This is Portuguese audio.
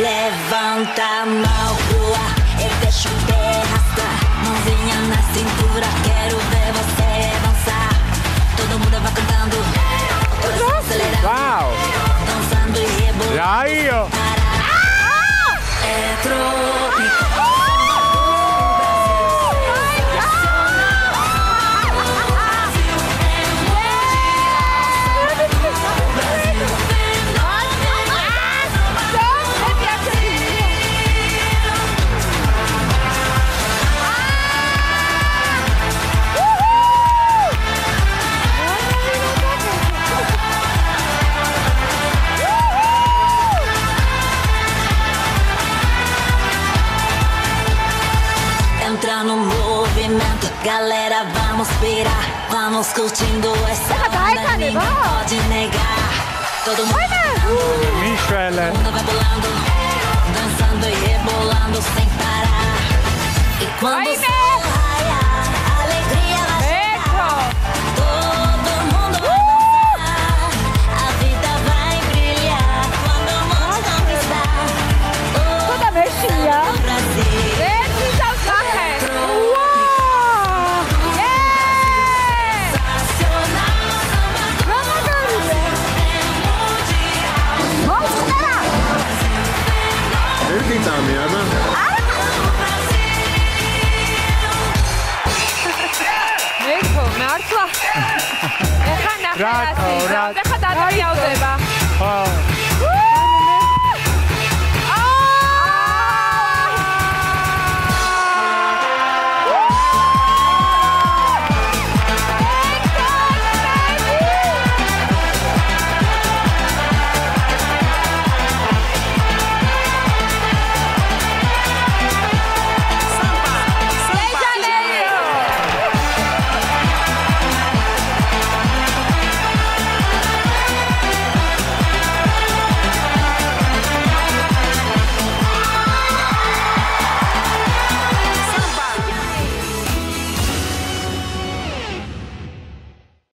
Levanta a mão pro e deixa o pé arrastar, mãozinha na cintura. No movimento, galera, vamos pirar. Vamos curtindo essa Vai, onda, ninguém pode negar. Todo mundo Michele! mundo vai pulando, dançando e rebolando sem parar. E quando Vai, ერთი წამი არა? მეკო, მართლა. ეხა ნახე რა, ეხა დადიავდება. ხო.